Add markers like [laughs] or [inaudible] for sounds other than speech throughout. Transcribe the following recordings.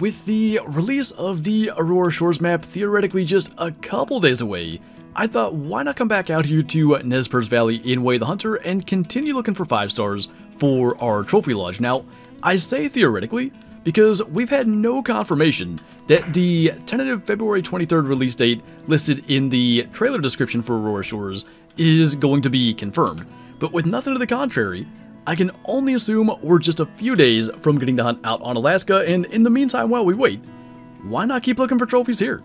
with the release of the Aurora Shores map theoretically just a couple days away, I thought why not come back out here to Nez Perce Valley in Way the Hunter and continue looking for 5 stars for our trophy lodge. Now, I say theoretically because we've had no confirmation that the tentative February 23rd release date listed in the trailer description for Aurora Shores is going to be confirmed. But with nothing to the contrary, I can only assume we're just a few days from getting to hunt out on Alaska, and in the meantime, while we wait, why not keep looking for trophies here?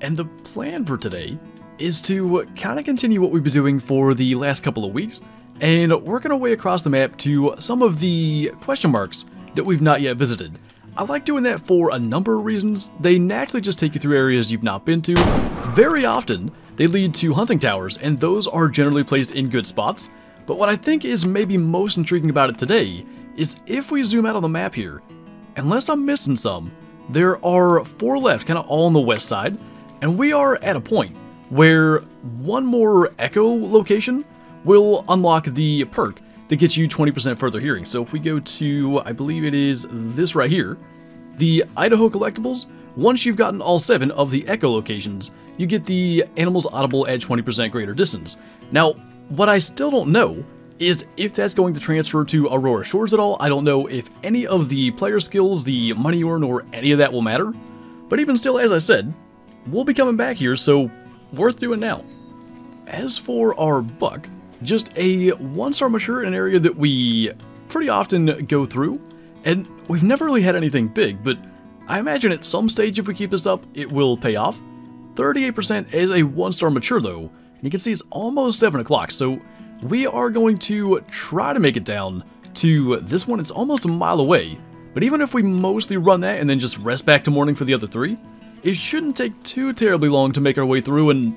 And the plan for today is to kind of continue what we've been doing for the last couple of weeks, and working our way across the map to some of the question marks that we've not yet visited. I like doing that for a number of reasons. They naturally just take you through areas you've not been to. Very often, they lead to hunting towers, and those are generally placed in good spots. But what I think is maybe most intriguing about it today is if we zoom out on the map here, unless I'm missing some, there are four left, kind of all on the west side, and we are at a point where one more echo location will unlock the perk that gets you 20% further hearing. So if we go to, I believe it is this right here, the Idaho Collectibles, once you've gotten all seven of the echo locations, you get the animals audible at 20% greater distance. Now, what I still don't know is if that's going to transfer to Aurora Shores at all. I don't know if any of the player skills, the money earned, or any of that will matter. But even still, as I said, we'll be coming back here, so worth doing now. As for our buck, just a one-star mature in an area that we pretty often go through, and we've never really had anything big, but I imagine at some stage if we keep this up, it will pay off. 38% is a one-star mature though, you can see it's almost 7 o'clock, so we are going to try to make it down to this one. It's almost a mile away, but even if we mostly run that and then just rest back to morning for the other three, it shouldn't take too terribly long to make our way through and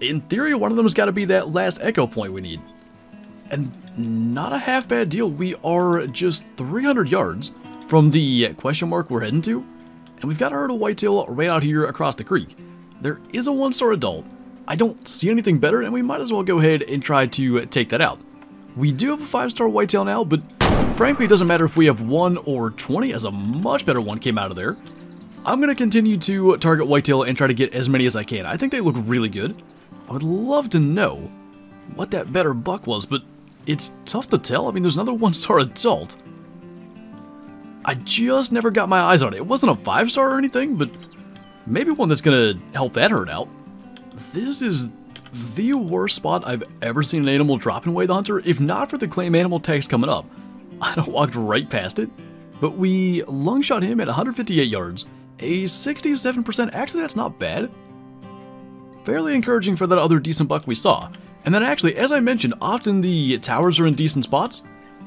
in theory, one of them has got to be that last echo point we need. And not a half bad deal. We are just 300 yards from the question mark we're heading to, and we've got our little whitetail right out here across the creek. There is a one-star adult. I don't see anything better, and we might as well go ahead and try to uh, take that out. We do have a five-star whitetail now, but frankly, it doesn't matter if we have one or 20, as a much better one came out of there. I'm going to continue to uh, target whitetail and try to get as many as I can. I think they look really good. I would love to know what that better buck was, but it's tough to tell. I mean, there's another [laughs] one-star adult. I just never got my eyes on it. It wasn't a five-star or anything, but maybe one that's gonna help that herd out. This is the worst spot I've ever seen an animal drop in Way the Hunter, if not for the claim animal text coming up. [laughs] I'd have walked right past it, but we lung shot him at 158 yards, a 67%, actually that's not bad fairly encouraging for that other decent buck we saw. And then actually, as I mentioned, often the towers are in decent spots.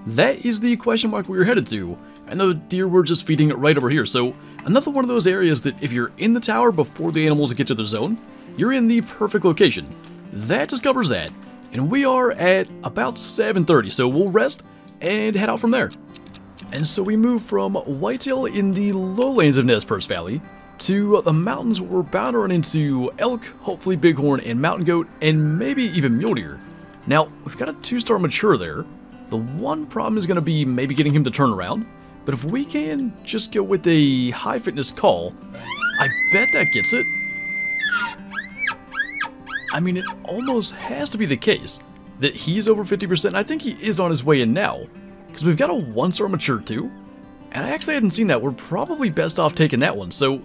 That is the question mark we were headed to, and the deer were just feeding right over here. So another one of those areas that if you're in the tower before the animals get to the zone, you're in the perfect location. That just covers that. And we are at about 7.30, so we'll rest and head out from there. And so we move from Whitetail in the lowlands of Nez Perce Valley to the mountains where we're bound to run into elk, hopefully bighorn and mountain goat, and maybe even mule deer. Now, we've got a two-star mature there. The one problem is going to be maybe getting him to turn around, but if we can just go with a high fitness call, I bet that gets it. I mean, it almost has to be the case that he's over 50%. I think he is on his way in now, because we've got a one-star mature too, and I actually hadn't seen that. We're probably best off taking that one, so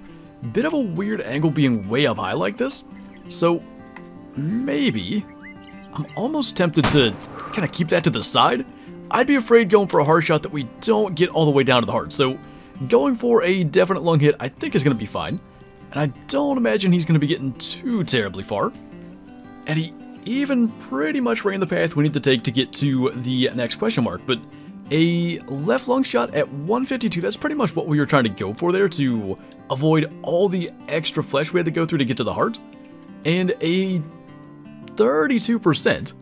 Bit of a weird angle being way up high like this. So, maybe... I'm almost tempted to kind of keep that to the side. I'd be afraid going for a hard shot that we don't get all the way down to the heart. So, going for a definite long hit I think is going to be fine. And I don't imagine he's going to be getting too terribly far. And he even pretty much ran the path we need to take to get to the next question mark. But a left lung shot at 152, that's pretty much what we were trying to go for there to avoid all the extra flesh we had to go through to get to the heart. And a 32%.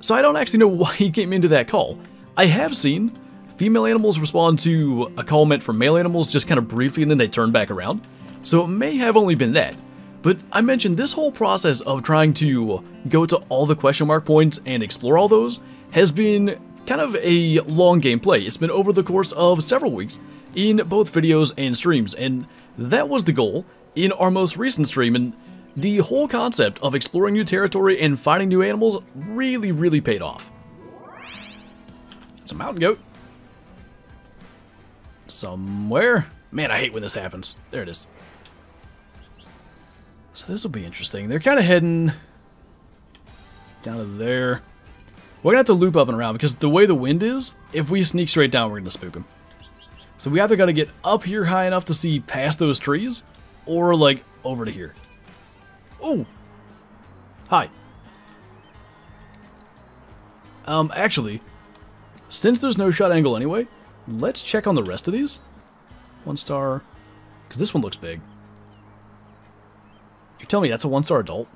So I don't actually know [laughs] why he came into that call. I have seen female animals respond to a call meant for male animals just kind of briefly and then they turn back around. So it may have only been that. But I mentioned this whole process of trying to go to all the question mark points and explore all those has been kind of a long gameplay. It's been over the course of several weeks in both videos and streams, and that was the goal in our most recent stream, and the whole concept of exploring new territory and finding new animals really, really paid off. It's a mountain goat. Somewhere. Man, I hate when this happens. There it is. So this will be interesting. They're kind of heading down to there. We're going to have to loop up and around because the way the wind is, if we sneak straight down, we're going to spook them. So we either got to get up here high enough to see past those trees, or like over to here. Oh! Hi. Um, actually, since there's no shot angle anyway, let's check on the rest of these. One star, because this one looks big. You tell me that's a one star adult?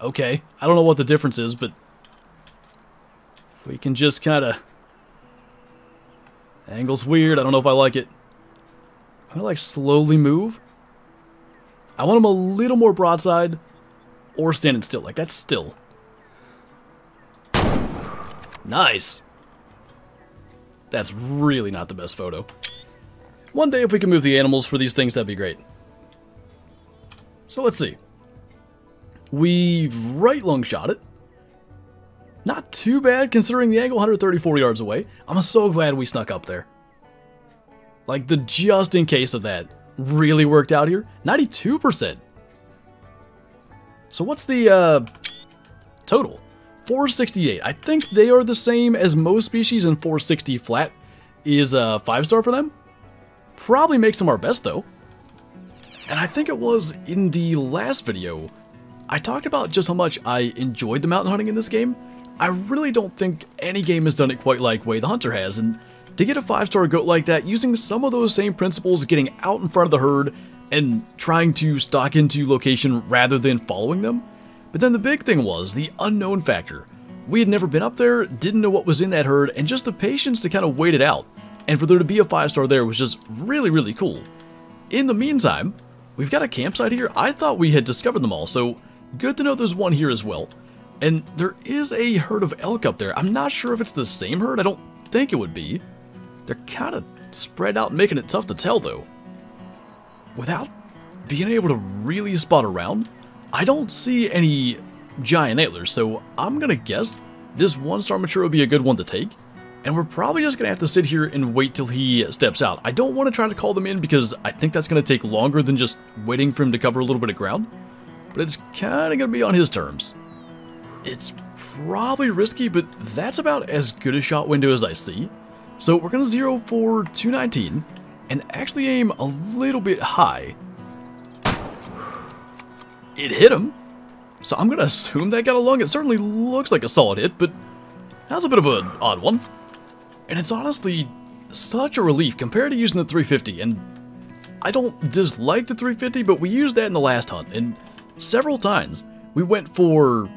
Okay, I don't know what the difference is, but we can just kind of... Angle's weird, I don't know if I like it. I'm gonna like slowly move. I want him a little more broadside or standing still, like that's still. Nice. That's really not the best photo. One day if we can move the animals for these things, that'd be great. So let's see. We right long shot it. Not too bad considering the angle 134 yards away. I'm so glad we snuck up there. Like the just in case of that really worked out here. 92%. So what's the uh, total? 468. I think they are the same as most species and 460 flat is a uh, 5 star for them. Probably makes them our best though. And I think it was in the last video, I talked about just how much I enjoyed the mountain hunting in this game. I really don't think any game has done it quite like Way the Hunter has, and to get a 5-star goat like that using some of those same principles, getting out in front of the herd, and trying to stalk into location rather than following them. But then the big thing was the unknown factor. We had never been up there, didn't know what was in that herd, and just the patience to kind of wait it out. And for there to be a 5-star there was just really, really cool. In the meantime, we've got a campsite here. I thought we had discovered them all, so good to know there's one here as well. And there is a herd of elk up there. I'm not sure if it's the same herd. I don't think it would be. They're kind of spread out, making it tough to tell, though. Without being able to really spot around, I don't see any giant antlers, so I'm gonna guess this one-star mature would be a good one to take. And we're probably just gonna have to sit here and wait till he steps out. I don't want to try to call them in because I think that's gonna take longer than just waiting for him to cover a little bit of ground. But it's kinda gonna be on his terms. It's probably risky, but that's about as good a shot window as I see. So we're going to zero for 219 and actually aim a little bit high. It hit him. So I'm going to assume that got a. It certainly looks like a solid hit, but that's a bit of an odd one. And it's honestly such a relief compared to using the 350. And I don't dislike the 350, but we used that in the last hunt. And several times we went for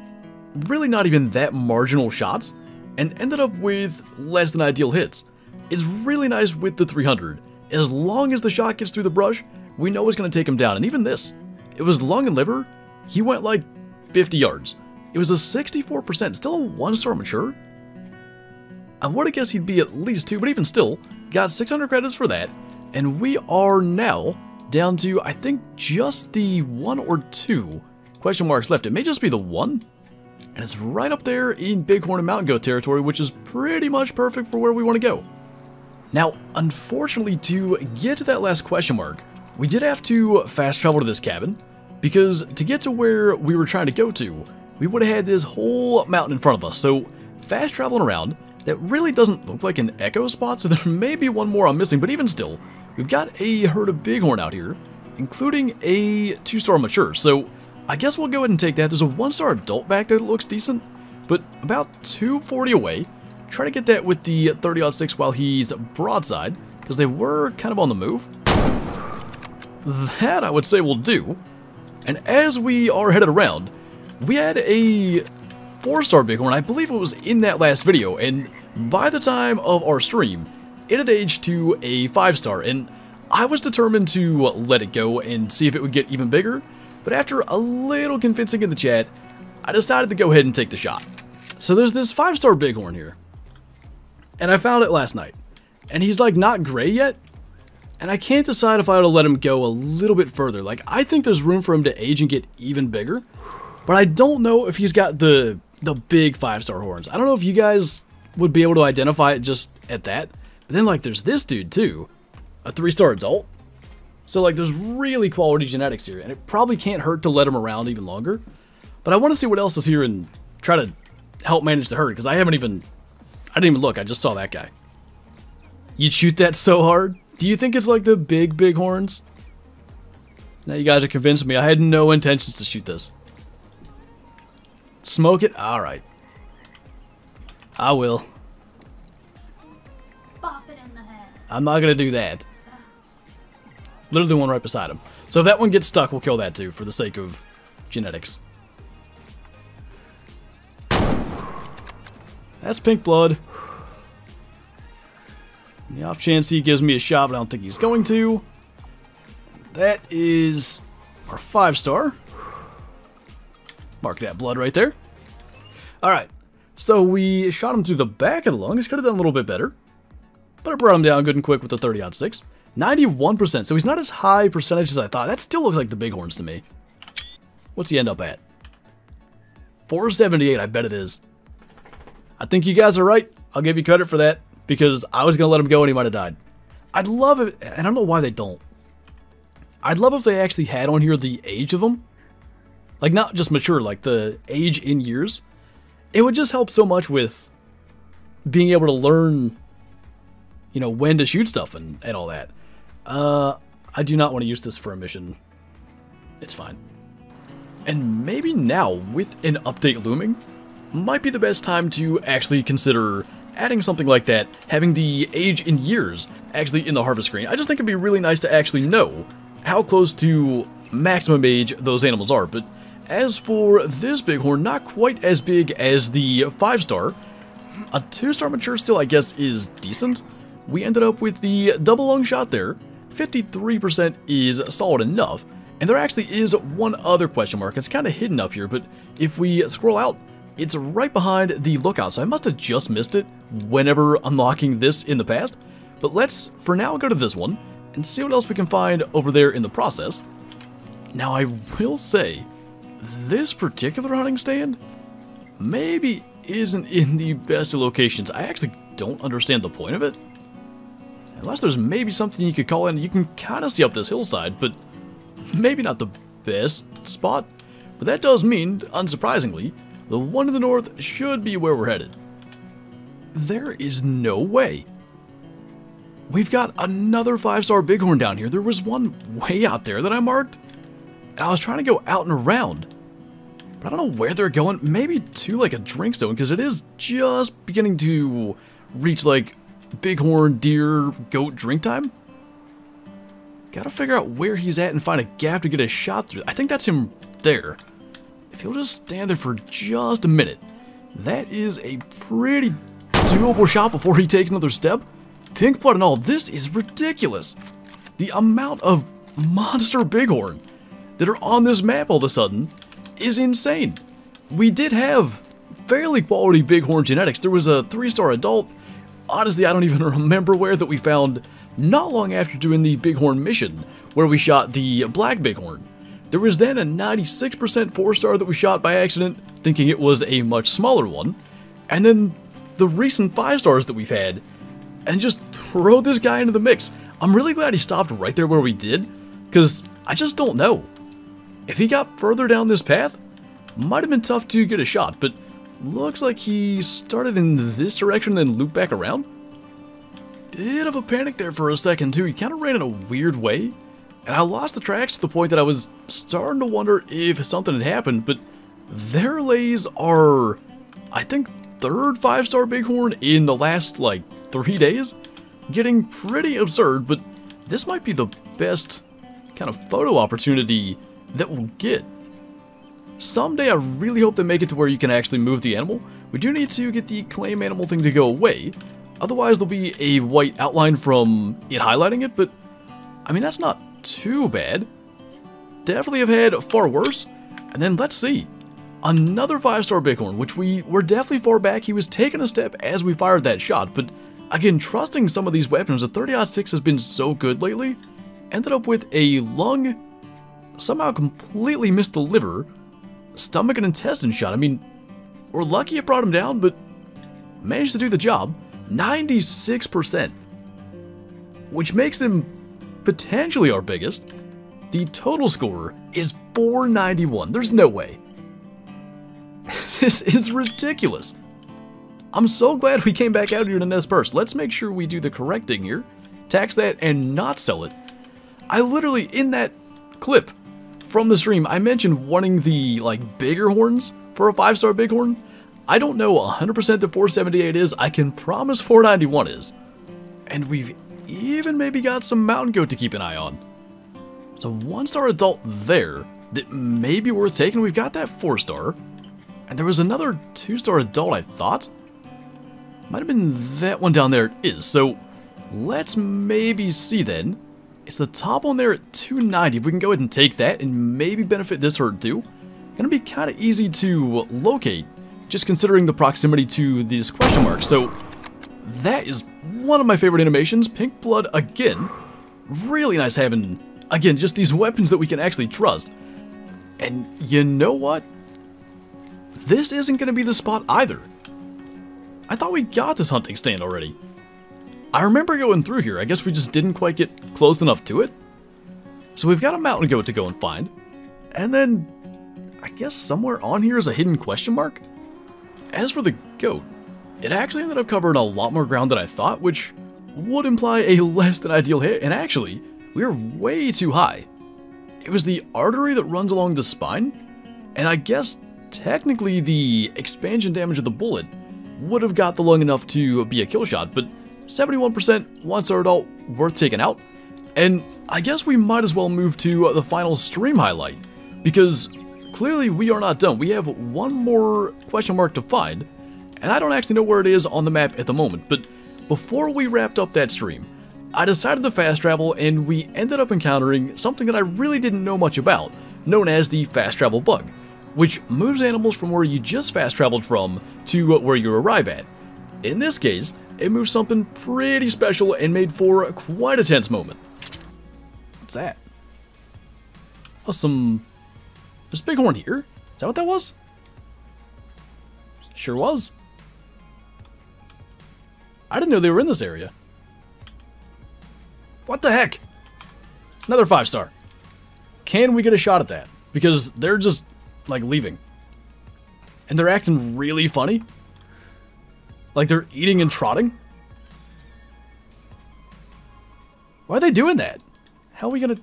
really not even that marginal shots, and ended up with less than ideal hits. It's really nice with the 300. As long as the shot gets through the brush, we know it's going to take him down, and even this, it was lung and liver, he went like 50 yards. It was a 64%, still a 1-star mature. I would have guessed he'd be at least 2, but even still, got 600 credits for that, and we are now down to, I think, just the 1 or 2 question marks left. It may just be the 1, and it's right up there in Bighorn and Mountain Goat territory, which is pretty much perfect for where we want to go. Now, unfortunately, to get to that last question mark, we did have to fast travel to this cabin, because to get to where we were trying to go to, we would have had this whole mountain in front of us, so fast traveling around, that really doesn't look like an echo spot, so [laughs] there may be one more I'm missing, but even still, we've got a herd of bighorn out here, including a two-star mature, so I guess we'll go ahead and take that. There's a one-star adult back there that looks decent, but about 240 away. Try to get that with the 30-06 while he's broadside, because they were kind of on the move. That, I would say, will do. And as we are headed around, we had a 4-star bighorn, I believe it was in that last video, and by the time of our stream, it had aged to a 5-star, and I was determined to let it go and see if it would get even bigger, but after a little convincing in the chat, I decided to go ahead and take the shot. So there's this 5-star bighorn here. And I found it last night. And he's like not gray yet. And I can't decide if I ought to let him go a little bit further. Like, I think there's room for him to age and get even bigger. But I don't know if he's got the the big five-star horns. I don't know if you guys would be able to identify it just at that. But then, like, there's this dude, too. A three-star adult. So, like, there's really quality genetics here. And it probably can't hurt to let him around even longer. But I want to see what else is here and try to help manage the herd. Because I haven't even... I didn't even look. I just saw that guy. You'd shoot that so hard? Do you think it's like the big, big horns? Now you guys are convinced me. I had no intentions to shoot this. Smoke it? Alright. I will. Bop it in the head. I'm not going to do that. Literally one right beside him. So if that one gets stuck, we'll kill that too, for the sake of genetics. That's pink blood. The off chance he gives me a shot, but I don't think he's going to. That is our five star. Mark that blood right there. Alright, so we shot him through the back of the lung. He's could have done a little bit better. But I brought him down good and quick with the 30-06. 91%, so he's not as high percentage as I thought. That still looks like the bighorns to me. What's he end up at? 478, I bet it is. I think you guys are right. I'll give you credit for that because I was going to let him go and he might have died. I'd love it, and I don't know why they don't. I'd love if they actually had on here the age of them. Like, not just mature, like the age in years. It would just help so much with being able to learn, you know, when to shoot stuff and, and all that. Uh, I do not want to use this for a mission. It's fine. And maybe now, with an update looming, might be the best time to actually consider adding something like that, having the age in years actually in the harvest screen, I just think it'd be really nice to actually know how close to maximum age those animals are. But as for this bighorn, not quite as big as the 5-star. A 2-star mature still, I guess, is decent. We ended up with the double lung shot there. 53% is solid enough. And there actually is one other question mark. It's kind of hidden up here, but if we scroll out, it's right behind the lookout, so I must have just missed it whenever unlocking this in the past. But let's, for now, go to this one and see what else we can find over there in the process. Now, I will say, this particular hunting stand maybe isn't in the best of locations. I actually don't understand the point of it. Unless there's maybe something you could call in, you can kind of see up this hillside, but maybe not the best spot. But that does mean, unsurprisingly, the one in the north should be where we're headed. There is no way. We've got another five-star bighorn down here. There was one way out there that I marked. I was trying to go out and around. But I don't know where they're going. Maybe to like a drink zone because it is just beginning to reach like bighorn, deer, goat drink time. Gotta figure out where he's at and find a gap to get a shot through. I think that's him there. If he'll just stand there for just a minute, that is a pretty doable shot before he takes another step. Pink blood and all, this is ridiculous. The amount of monster bighorn that are on this map all of a sudden is insane. We did have fairly quality bighorn genetics. There was a three-star adult. Honestly, I don't even [laughs] remember where that we found not long after doing the bighorn mission, where we shot the black bighorn. There was then a 96% 4-star that we shot by accident, thinking it was a much smaller one, and then the recent 5-stars that we've had, and just throw this guy into the mix. I'm really glad he stopped right there where we did, because I just don't know. If he got further down this path, might have been tough to get a shot, but looks like he started in this direction then looped back around. Bit of a panic there for a second too, he kind of ran in a weird way. And I lost the tracks to the point that I was starting to wonder if something had happened, but their lays are, I think, third five-star bighorn in the last, like, three days? Getting pretty absurd, but this might be the best kind of photo opportunity that we'll get. Someday I really hope they make it to where you can actually move the animal. We do need to get the claim animal thing to go away. Otherwise there'll be a white outline from it highlighting it, but I mean that's not too bad. Definitely have had far worse. And then let's see. Another 5-star Bighorn, which we were definitely far back. He was taking a step as we fired that shot, but Again, trusting some of these weapons, the 30-06 has been so good lately. Ended up with a lung, somehow completely missed the liver, stomach and intestine shot. I mean, we're lucky it brought him down, but managed to do the job. 96%, which makes him potentially our biggest. The total score is 491. There's no way. [laughs] this is ridiculous. I'm so glad we came back out here to Nez Perce. Let's make sure we do the correct thing here. Tax that and not sell it. I literally, in that clip from the stream, I mentioned wanting the, like, bigger horns for a 5-star bighorn. I don't know 100% to 478 is. I can promise 491 is. And we've even maybe got some mountain goat to keep an eye on. So one star adult there that may be worth taking. We've got that four star. And there was another two star adult I thought. Might have been that one down there it is. So let's maybe see then. It's the top one there at 290. If we can go ahead and take that and maybe benefit this herd too. Gonna be kind of easy to locate just considering the proximity to these question marks. So that is one of my favorite animations, Pink Blood again. Really nice having, again, just these weapons that we can actually trust. And you know what? This isn't to be the spot either. I thought we got this hunting stand already. I remember going through here, I guess we just didn't quite get close enough to it. So we've got a mountain goat to go and find. And then, I guess somewhere on here is a hidden question mark? As for the goat, it actually ended up covering a lot more ground than I thought, which would imply a [laughs] less than ideal hit, and actually, we were way too high. It was the artery that runs along the spine, and I guess technically the expansion damage of the bullet would have got the lung enough to be a kill shot, but 71% once our adult worth taking out. And I guess we might as well move to uh, the final stream highlight, because clearly we are not done. We have one more question mark to find, and I don't actually know where it is on the map at the moment, but before we wrapped up that stream, I decided to fast travel and we ended up encountering something that I really didn't know much about, known as the fast travel bug, which moves animals from where you just fast traveled from to uh, where you arrive at. In this case, it moves something pretty special and made for quite a tense moment. What's that? Oh, some there's a bighorn here. Is that what that was? Sure was. I didn't know they were in this area. What the heck? Another five star. Can we get a shot at that? Because they're just, like, leaving. And they're acting really funny. Like they're eating and trotting. Why are they doing that? How are we gonna...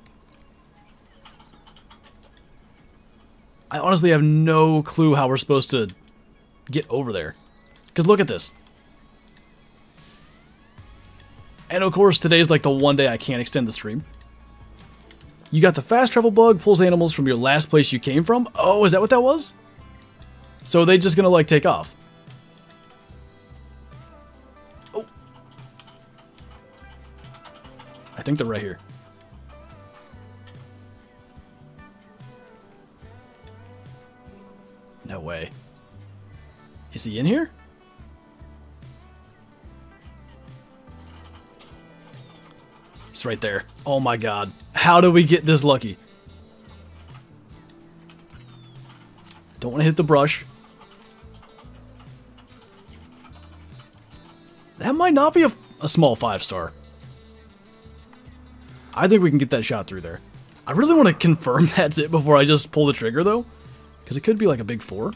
I honestly have no clue how we're supposed to get over there. Because look at this. And of course, today is like the one day I can't extend the stream. You got the fast travel bug, pulls animals from your last place you came from. Oh, is that what that was? So are they just gonna like take off? Think they're right here. No way. Is he in here? He's right there. Oh my god. How do we get this lucky? Don't want to hit the brush. That might not be a, a small five star. I think we can get that shot through there. I really want to confirm [laughs] that's it before I just pull the trigger though. Because it could be like a big four.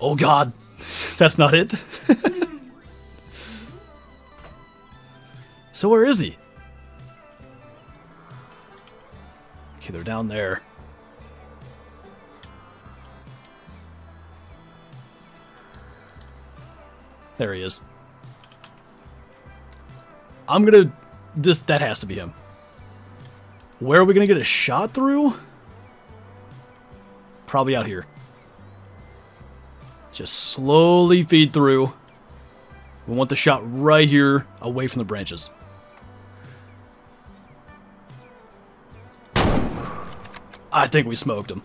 Oh god. [laughs] That's not it. [laughs] so where is he? Okay, they're down there. There he is. I'm gonna... This, that has to be him. Where are we gonna get a shot through? Probably out here. Just slowly feed through. We want the shot right here, away from the branches. I think we smoked him.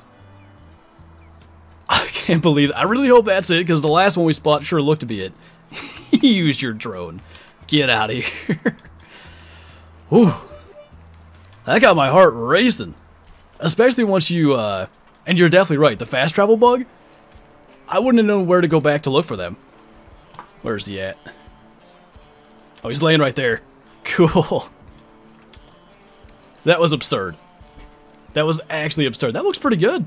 I can't believe it. I really hope that's it, because the last one we spot sure looked to be it. [laughs] Use your drone. Get out of here. [laughs] Whew. That got my heart racing. Especially once you, uh, and you're definitely right, the fast travel bug, I wouldn't have known where to go back to look for them. Where's he at? Oh, he's laying right there. [laughs] Cool. That was absurd. That was actually absurd. That looks pretty good.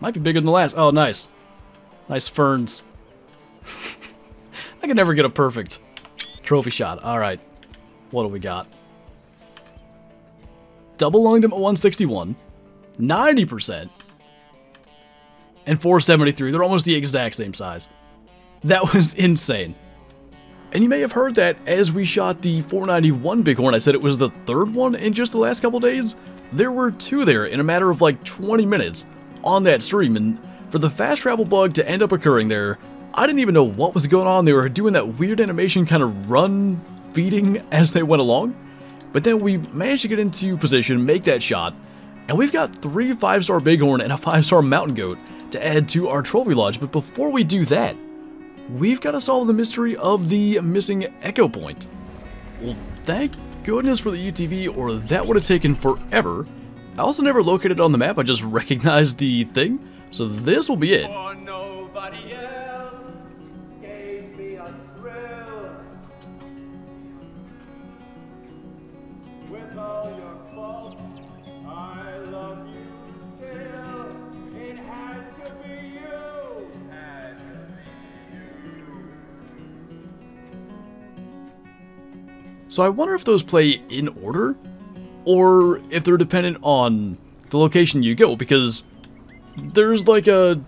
Might be bigger than the last. Oh, nice. Nice ferns. [laughs] I can never get a perfect trophy shot. All right. What do we got? Double lunged him at 161. 90%. And 473. They're almost the exact same size. That was [laughs] insane. And you may have heard that as we shot the 491 Bighorn, I said it was the third one in just the last couple days. There were two there in a matter of like 20 minutes on that stream, and for the fast travel bug to end up occurring there, I didn't even know what was going on. They were doing that weird animation kind of run feeding as they went along. But then we managed to get into position, make that shot, and we've got three 5-star Bighorn and a 5-star Mountain Goat to add to our Trophy Lodge. But before we do that, we've got to solve the mystery of the missing Echo Point. Well, thank goodness for the UTV, or that would have taken forever. I also never located it on the map, I just [laughs] recognized the thing, so this will be it. Oh, So I wonder if those play in order, or if they're dependent on the location you go, because there's like a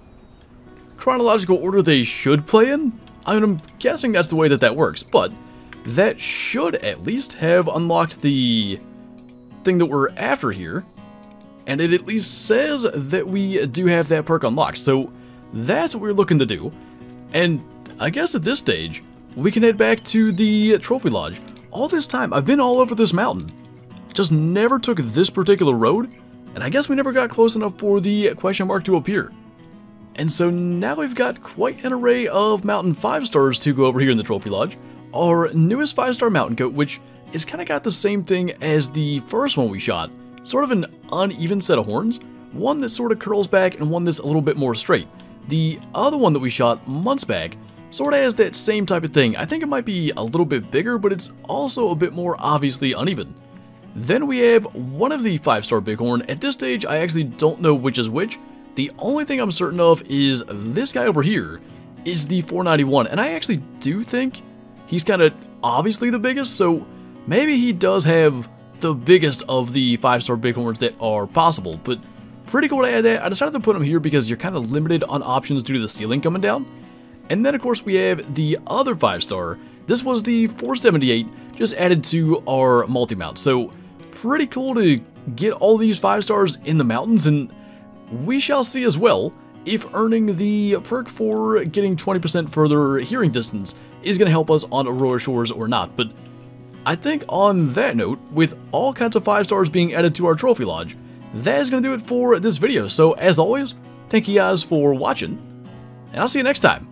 chronological order they should play in. I mean, I'm guessing that's the way that that works, but that should at least have unlocked the thing that we're after here, and it at least says that we do have that perk unlocked, so that's what we're looking to do. And I guess at this stage, we can head back to the Trophy Lodge. All this time, I've been all over this mountain. Just never took this particular road, and I guess we never got close enough for the question mark to appear. And so now we've got quite an array of mountain 5 stars to go over here in the Trophy Lodge. Our newest 5 star mountain goat, which is kind of got the same thing as the first one we shot. Sort of an uneven set of horns, one that sort of curls back and one that's a little bit more straight. The other one that we shot months back sort of has that same type of thing. I think it might be a little bit bigger, but it's also a bit more obviously uneven. Then we have one of the 5-star Bighorn. At this stage, I actually don't know which is which. The only thing I'm certain of is this guy over here is the 491, and I actually do think he's kind of obviously the biggest, so maybe he does have the biggest of the 5-star Bighorns that are possible, but pretty cool to add that. I decided to put him here because you're kind of limited on options due to the ceiling coming down. And then of course we have the other 5 star. This was the 478 just added to our multi-mount. So pretty cool to get all these 5 stars in the mountains and we shall see as well if earning the perk for getting 20% further hearing distance is going to help us on Aurora Shores or not. But I think on that note, with all kinds of 5 stars being added to our trophy lodge, that is going to do it for this video. So as always, thank you guys for watching, and I'll see you next time.